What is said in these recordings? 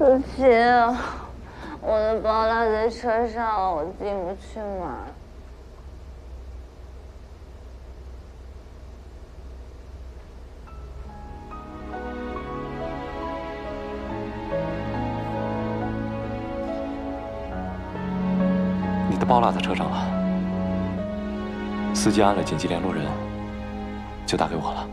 苏琪，我的包落在车上，我进不去嘛。你的包落在车上了，司机安了紧急联络人，就打给我了。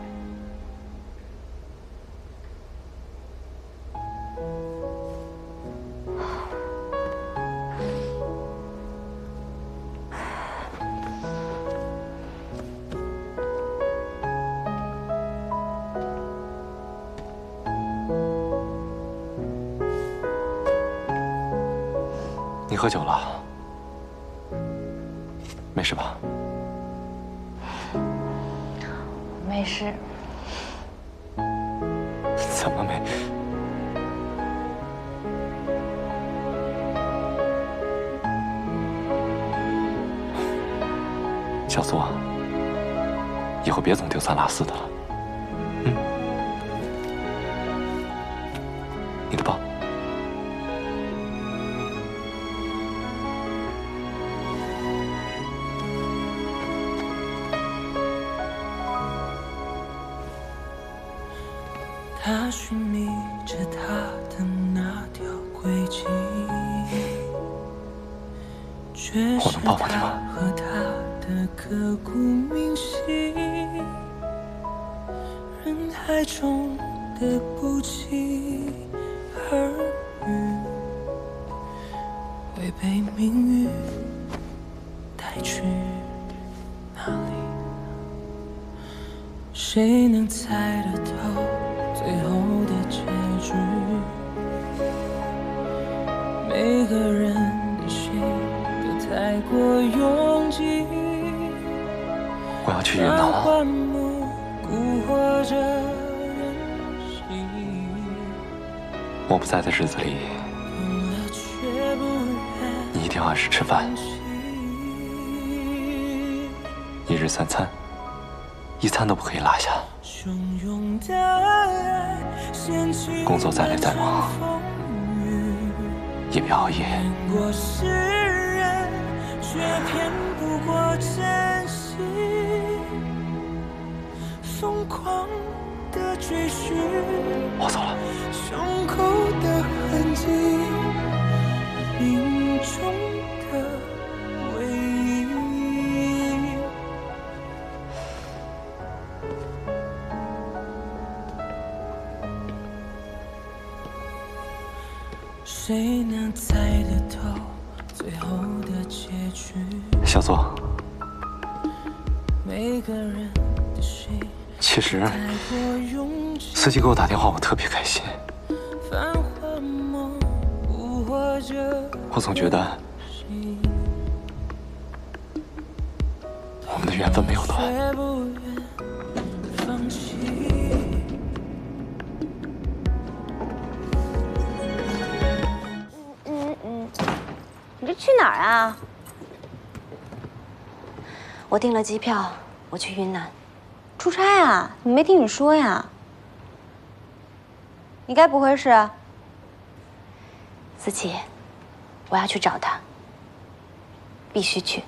你喝酒了？没事吧？没事。怎么没？小苏啊，以后别总丢三落四的了。他寻觅着他的那条轨迹，却是他和他的刻骨铭心。人海中的不期而遇，会被命运带去哪里？谁能猜得透？最后的结局，每个人的心都太过拥挤。我要去云南了。我不在的日子里，你一定要按时吃饭，一日三餐，一餐都不可以落下。工作再累再忙，也别熬夜。我走了。谁能猜得透最后的结局？小左，每个人的心其实司机给我打电话，我特别开心。我总觉得我们的缘分没有断。哪儿啊？我订了机票，我去云南出差啊？你没听你说呀？你该不会是……思琪，我要去找他，必须去。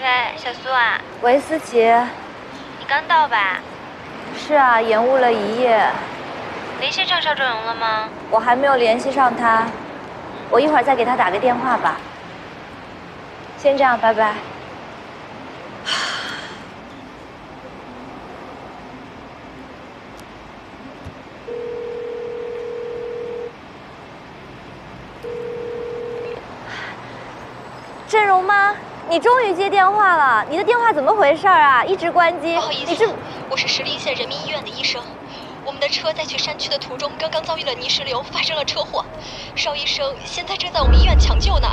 喂，小苏啊，喂，思琪，你刚到吧？是啊，延误了一夜。联系上邵正荣了吗？我还没有联系上他，我一会儿再给他打个电话吧。先这样，拜拜。郑荣吗？你终于接电话了，你的电话怎么回事啊？一直关机。不好意思，我是石林县人民医院的医生，我们们的车在去山区的途中，刚刚遭遇了泥石流，发生了车祸。邵医生现在正在我们医院抢救呢。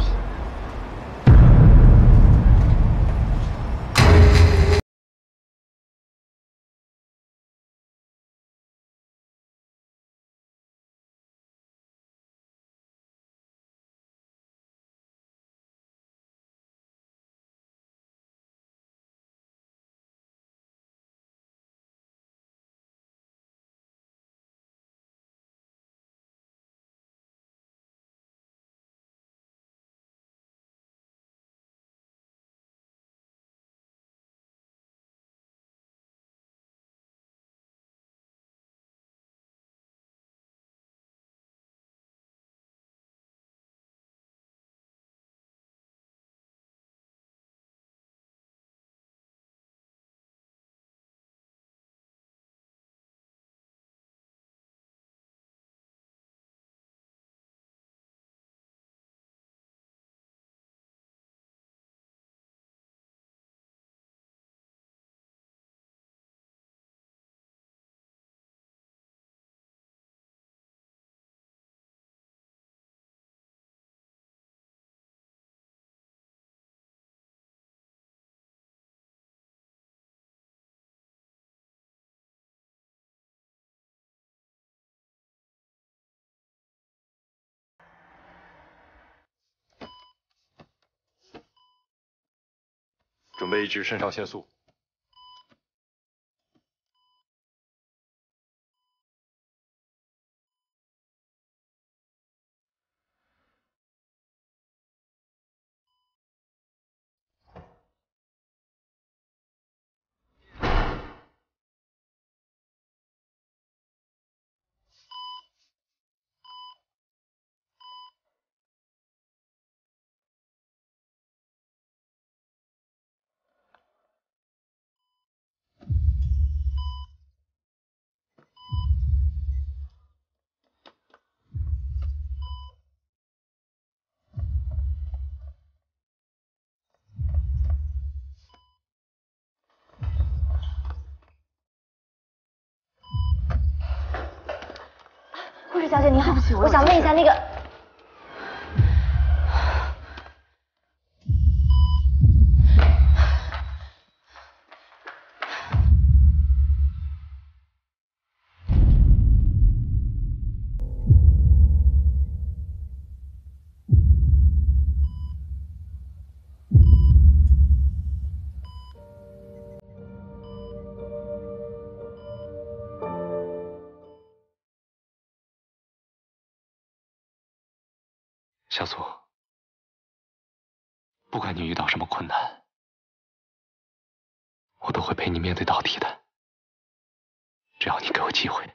准备一支肾上腺素。小姐你好，我想问一下那个。小苏，不管你遇到什么困难，我都会陪你面对到底的。只要你给我机会，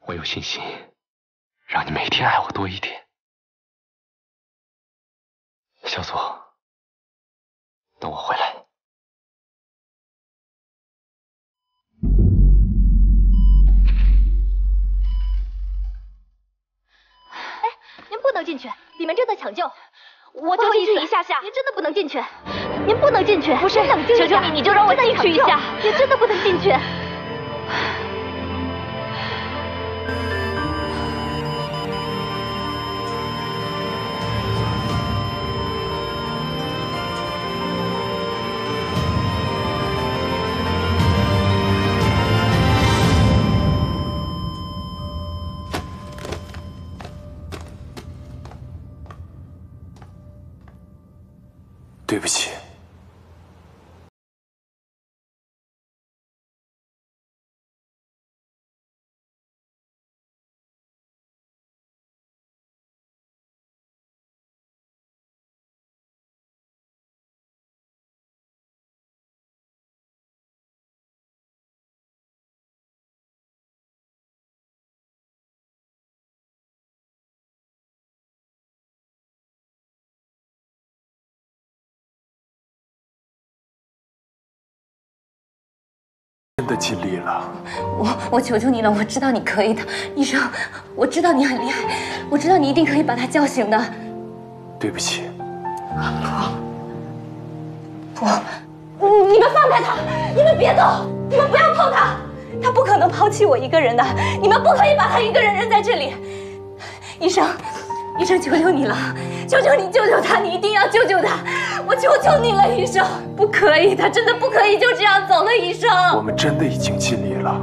我有信心让你每天爱我多一点。小苏，等我回来。进去，里面正在抢救。我就进去一下下，您真的不能进去，您不能进去。不是，冷静一下，求求你你就让我进去一下您真的不能进去。对不起。真的尽力了。我我求求你了，我知道你可以的，医生，我知道你很厉害，我知道你一定可以把他叫醒的。对不起。不，你们放开他，你们别动，你们不要碰他，他不可能抛弃我一个人的，你们不可以把他一个人扔在这里。医生，医生，求求你了，求求你救救他，你一定要救救他，我求求你了，医生，不可以，他真的不可以就这样走了，医生。我们真的已经尽力了。